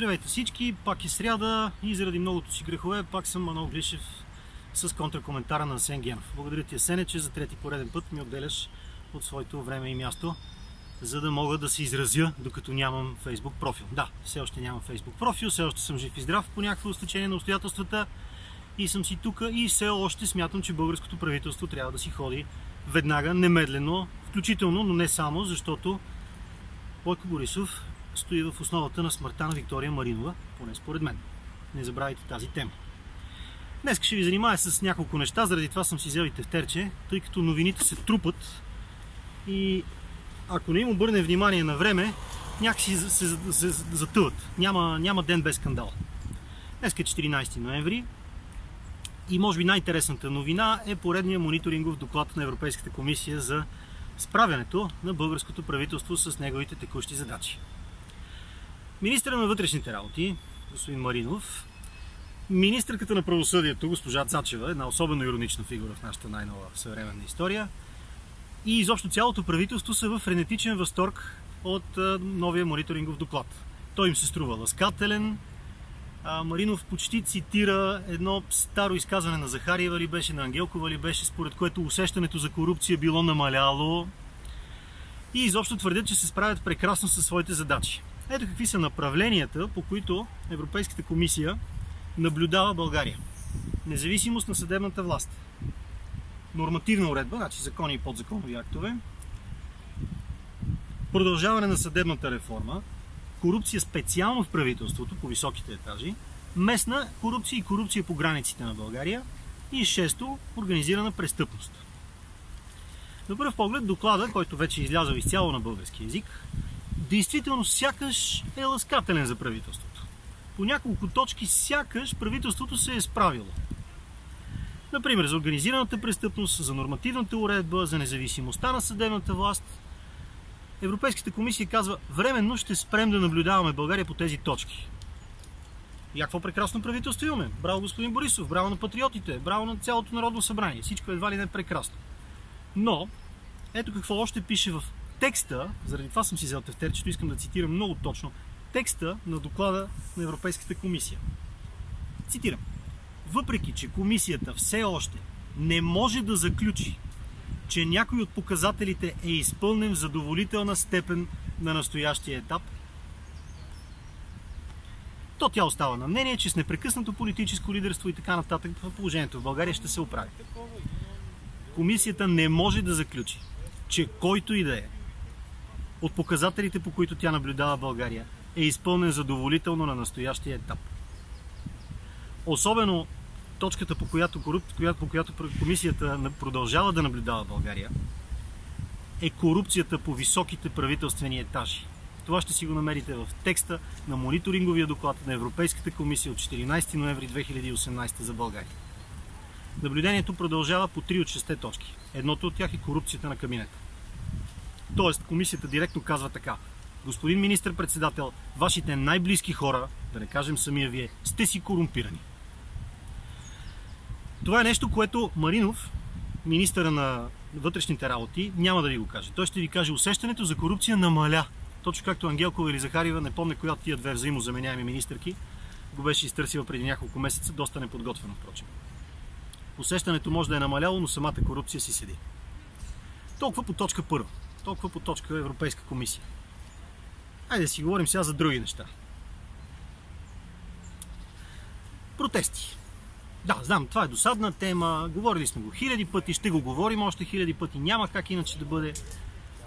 Здравейте всички, пак е сряда и заради многото си грехове пак съм Манол Глишев с контракоментара на Асен Генов. Благодаря ти, Асене, че за трети пореден път ми отделяш от своето време и място, за да мога да се изразя, докато нямам Facebook профил. Да, все още нямам Facebook профил, все още съм жив и здрав по някакво стечение на обстоятелствата и съм си тук и все още смятам, че българското правителство трябва да си ходи веднага, немедлено, включително, но не само, защото Бойко Борисов стои в основата на смъртта на Виктория Маринова, поне според мен. Не забравяйте тази тема. Днес ще ви занимая с няколко неща, заради това съм си взел и тефтерче, тъй като новините се трупат и ако не им обърне внимание на време, някакси се, се, затъват. Няма, няма ден без скандал. Днес е 14 ноември и може би най-интересната новина е поредния мониторингов доклад на Европейската комисия за справянето на българското правителство с неговите текущи задачи. Министъра на вътрешните работи, господин Маринов, министърката на правосъдието, госпожа Цачева, една особено иронична фигура в нашата най-нова съвременна история, и изобщо цялото правителство са в френетичен възторг от новия мониторингов доклад. Той им се струва ласкателен. Маринов почти цитира едно старо изказване на Захариева ли беше, на Ангелкова ли беше, според което усещането за корупция било намаляло. И изобщо твърдят, че се справят прекрасно със своите задачи. Ето какви са направленията, по които Европейската комисия наблюдава България. Независимост на съдебната власт. Нормативна уредба, значи закони и подзаконови актове. Продължаване на съдебната реформа. Корупция специално в правителството, по високите етажи. Местна корупция и корупция по границите на България. И шесто, организирана престъпност. На пръв поглед доклада, който вече е излязъл изцяло на български язик, действително сякаш е ласкателен за правителството. По няколко точки сякаш правителството се е справило. Например, за организираната престъпност, за нормативната уредба, за независимостта на съдебната власт. Европейската комисия казва, временно ще спрем да наблюдаваме България по тези точки. И какво прекрасно правителство имаме. Браво господин Борисов, браво на патриотите, браво на цялото народно събрание. Всичко едва ли не е прекрасно. Но, ето какво още пише в текста, заради това съм си взел тефтерчето, искам да цитирам много точно, текста на доклада на Европейската комисия. Цитирам. Въпреки, че комисията все още не може да заключи, че някой от показателите е изпълнен в задоволителна степен на настоящия етап, то тя остава на мнение, че с непрекъснато политическо лидерство и така нататък положението в България ще се оправи. Комисията не може да заключи, че който и да е от показателите, по които тя наблюдава България, е изпълнен задоволително на настоящия етап. Особено точката, по която, по която комисията продължава да наблюдава България, е корупцията по високите правителствени етажи. Това ще си го намерите в текста на мониторинговия доклад на Европейската комисия от 14 ноември 2018 за България. Наблюдението продължава по 3 от 6 точки. Едното от тях е корупцията на кабинета. Тоест, комисията директно казва така. Господин министр-председател, вашите най-близки хора, да не кажем самия вие, сте си корумпирани. Това е нещо, което Маринов, министъра на вътрешните работи, няма да ви го каже. Той ще ви каже, усещането за корупция намаля. Точно както Ангелкова или Захарива, не помня коя от тия две взаимозаменяеми министърки, го беше изтърсила преди няколко месеца, доста неподготвено, впрочем. Усещането може да е намаляло, но самата корупция си седи. Толкова по точка първа. Толкова по точка Европейска комисия. Айде да си говорим сега за други неща. Протести. Да, знам, това е досадна тема, говорили сме го хиляди пъти, ще го говорим още хиляди пъти, няма как иначе да бъде.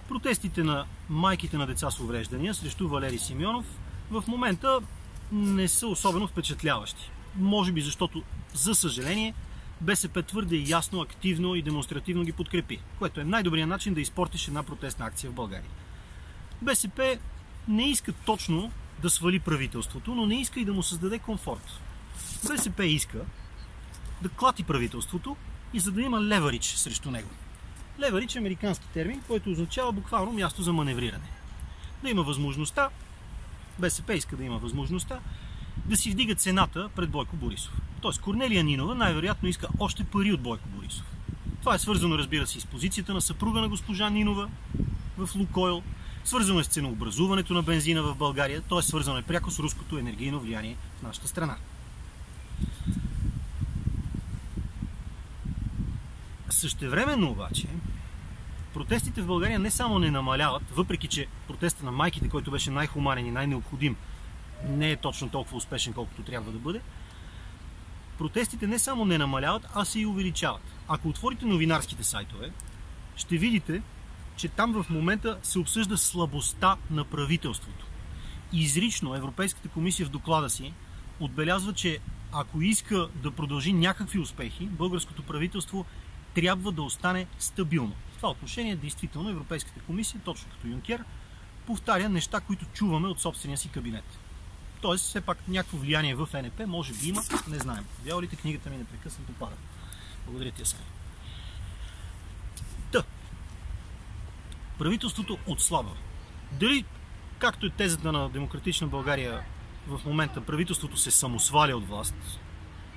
Протестите на майките на деца с увреждания срещу Валери Симеонов в момента не са особено впечатляващи. Може би защото, за съжаление, БСП твърде ясно, активно и демонстративно ги подкрепи, което е най-добрият начин да изпортиш една протестна акция в България. БСП не иска точно да свали правителството, но не иска и да му създаде комфорт. БСП иска да клати правителството и за да има леверидж срещу него. Леверидж е американски термин, който означава буквално място за маневриране. Да има възможността, БСП иска да има възможността, да си вдига цената пред Бойко Борисов. Тоест Корнелия Нинова най-вероятно иска още пари от Бойко Борисов. Това е свързано, разбира се, с позицията на съпруга на госпожа Нинова в Лукойл. Свързано е с ценообразуването на бензина в България, т.е. свързано е пряко с руското енергийно влияние в нашата страна. Същевременно обаче, протестите в България не само не намаляват, въпреки че протеста на майките, който беше най-хуманен и най-необходим, не е точно толкова успешен, колкото трябва да бъде, протестите не само не намаляват, а се и увеличават. Ако отворите новинарските сайтове, ще видите, че там в момента се обсъжда слабостта на правителството. Изрично Европейската комисия в доклада си отбелязва, че ако иска да продължи някакви успехи, българското правителство трябва да остане стабилно. В това отношение, действително, Европейската комисия, точно като Юнкер, повтаря неща, които чуваме от собствения си кабинет. Тоест, все пак някакво влияние в НП може би има, не знаем. Вялите книгата ми непрекъснато пада. Благодаря ти, Асен. Та. Правителството отслабва. Дали, както е тезата на Демократична България в момента, правителството се самосваля от власт,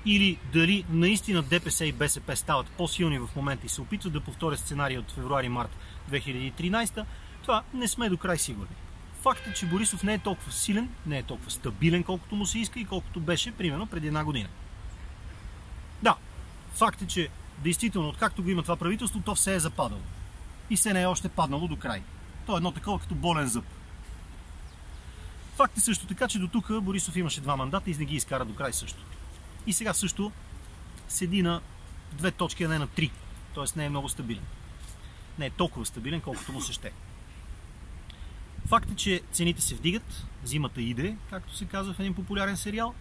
или дали наистина ДПС и БСП стават по-силни в момента и се опитват да повторят сценария от февруари-март 2013, това не сме до край сигурни. Факт е, че Борисов не е толкова силен, не е толкова стабилен, колкото му се иска и колкото беше, примерно, преди една година. Да, факт е, че действително, откакто го има това правителство, то все е западало. И се не е още паднало до край. То е едно такова като болен зъб. Факт е също така, че до тук Борисов имаше два мандата и не ги изкара до край също. И сега също седи на две точки, а не на три. Тоест не е много стабилен. Не е толкова стабилен, колкото му се ще. Факт е, че цените се вдигат, зимата иде, както се казва в един популярен сериал,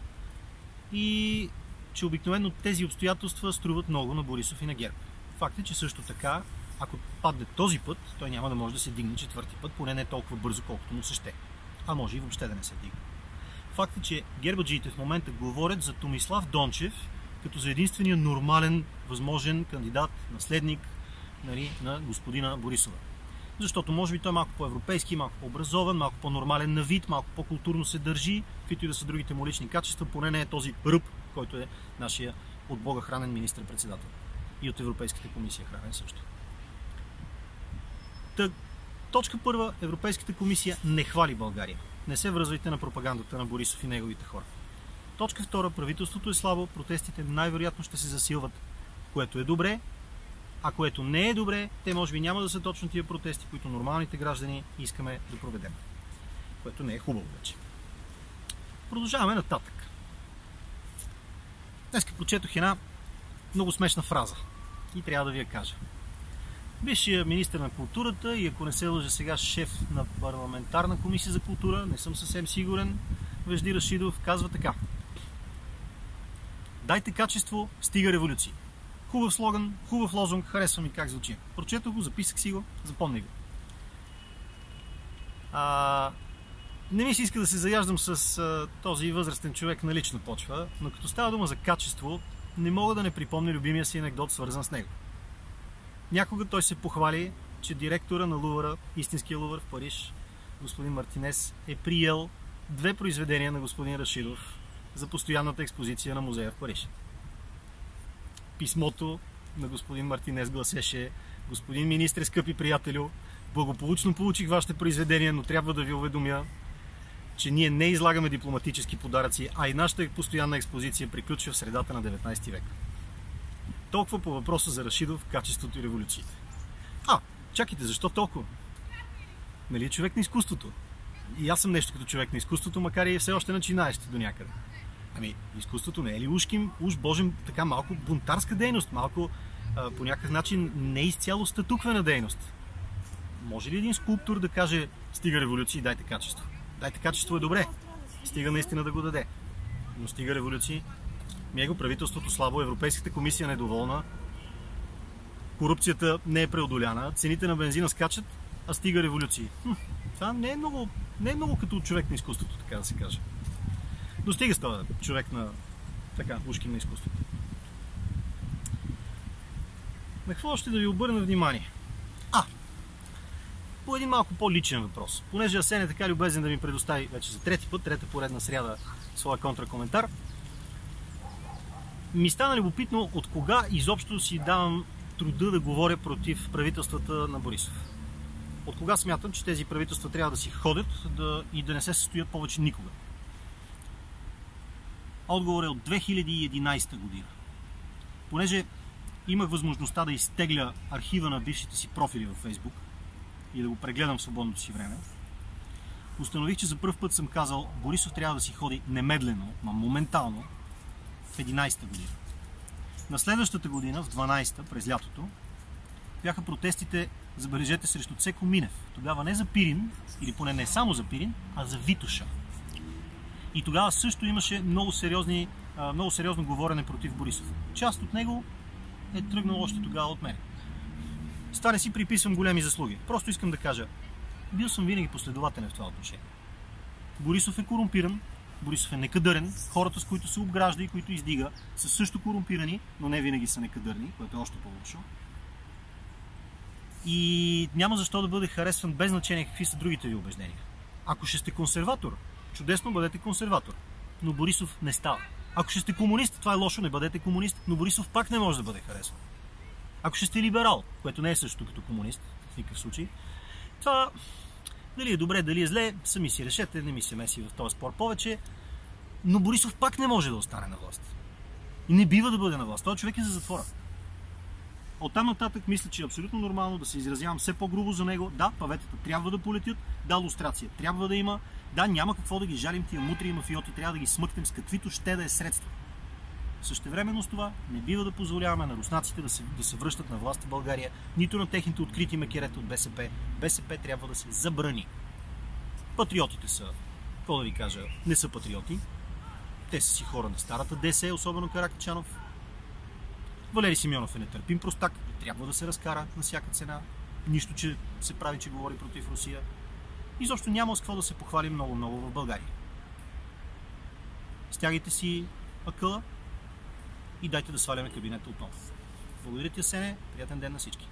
и че обикновено тези обстоятелства струват много на Борисов и на ГЕРБ. Факт е, че също така, ако падне този път, той няма да може да се дигне четвърти път, поне не толкова бързо, колкото му се ще. А може и въобще да не се дигне. Факт е, че гербаджиите в момента говорят за Томислав Дончев като за единствения нормален, възможен кандидат, наследник нали, на господина Борисова. Защото може би той е малко по-европейски, малко по-образован, малко по-нормален на вид, малко по-културно се държи, каквито и да са другите му лични качества, поне не е този ръб, който е нашия от Бога хранен министр-председател. И от Европейската комисия хранен също. Та, точка първа, Европейската комисия не хвали България. Не се връзвайте на пропагандата на Борисов и неговите хора. Точка втора, правителството е слабо, протестите най-вероятно ще се засилват, което е добре, а което не е добре, те може би няма да са точно тия протести, които нормалните граждани искаме да проведем. Което не е хубаво вече. Продължаваме нататък. Днес прочетох една много смешна фраза и трябва да ви я кажа. Бившия министр на културата и ако не се лъжа сега шеф на парламентарна комисия за култура, не съм съвсем сигурен, Вежди Рашидов казва така. Дайте качество, стига революции. Хубав слоган, хубав лозунг, харесва ми как звучи. Прочетох го, записах си го, запомни го. А, не ми се иска да се заяждам с а, този възрастен човек на лична почва, но като става дума за качество, не мога да не припомня любимия си анекдот, свързан с него. Някога той се похвали, че директора на Лувъра, истинския Лувър в Париж, господин Мартинес, е приел две произведения на господин Рашидов за постоянната експозиция на музея в Париж писмото на господин Мартинес гласеше Господин министр, скъпи приятелю, благополучно получих вашите произведения, но трябва да ви уведомя, че ние не излагаме дипломатически подаръци, а и нашата постоянна експозиция приключва в средата на 19 век. Толкова по въпроса за Рашидов, качеството и революциите. А, чакайте, защо толкова? Нали е човек на изкуството? И аз съм нещо като човек на изкуството, макар и все още начинаещ до някъде. Ами, изкуството не е ли ушким, уж божим, така малко бунтарска дейност, малко а, по някакъв начин не изцяло статуквена дейност? Може ли един скулптор да каже, стига революции, дайте качество? Дайте качество е добре. Стига наистина да го даде. Но стига революции. Него правителството слабо, Европейската комисия недоволна, корупцията не е преодоляна, цените на бензина скачат, а стига революции. Хм, това не е, много, не е много като човек на изкуството, така да се каже. Достига с този човек на така, ушки на изкуството. На какво още да ви обърна внимание? А, по един малко по-личен въпрос. Понеже Асен е така любезен да ми предостави вече за трети път, трета поредна сряда, своя контракоментар, ми стана любопитно от кога изобщо си давам труда да говоря против правителствата на Борисов. От кога смятам, че тези правителства трябва да си ходят да, и да не се състоят повече никога? Отговор е от 2011 година. Понеже имах възможността да изтегля архива на бившите си профили във Facebook и да го прегледам в свободното си време, установих, че за първ път съм казал, Борисов трябва да си ходи немедлено, ма моментално, в 11-та година. На следващата година, в 12-та, през лятото, бяха протестите, забележете, срещу Цеко Минев. Тогава не за Пирин, или поне не само за Пирин, а за Витуша. И тогава също имаше много, сериозни, много сериозно говорене против Борисов. Част от него е тръгнал още тогава от мен. С това не си приписвам големи заслуги. Просто искам да кажа, бил съм винаги последователен в това отношение. Борисов е корумпиран, Борисов е некадърен, хората с които се обгражда и които издига са също корумпирани, но не винаги са некадърни, което е още по-лошо. И няма защо да бъде харесван без значение какви са другите ви убеждения. Ако ще сте консерватор, чудесно бъдете консерватор. Но Борисов не става. Ако ще сте комунист, това е лошо, не бъдете комунист, но Борисов пак не може да бъде харесван. Ако ще сте либерал, което не е също като комунист, в никакъв случай, това дали е добре, дали е зле, сами си решете, не ми се меси в този спор повече, но Борисов пак не може да остане на власт. И не бива да бъде на власт. Този човек е за затвора. От там нататък мисля, че е абсолютно нормално да се изразявам все по-грубо за него. Да, паветата трябва да полетят, да, лустрация трябва да има, да, няма какво да ги жалим тия мутри и мафиоти, трябва да ги смъкнем с каквито ще да е средства. Същевременно с това не бива да позволяваме на руснаците да се, да се връщат на власт в България, нито на техните открити мекерета от БСП. БСП трябва да се забрани. Патриотите са, какво да ви кажа, не са патриоти. Те са си хора на старата ДС, особено Каракачанов. Валери Симеонов е нетърпим простак, трябва да се разкара на всяка цена. Нищо, че се прави, че говори против Русия. Изобщо няма с какво да се похвали много-много в България. Стягайте си акъла и дайте да сваляме кабинета отново. Благодаря ти, Сене. Приятен ден на всички.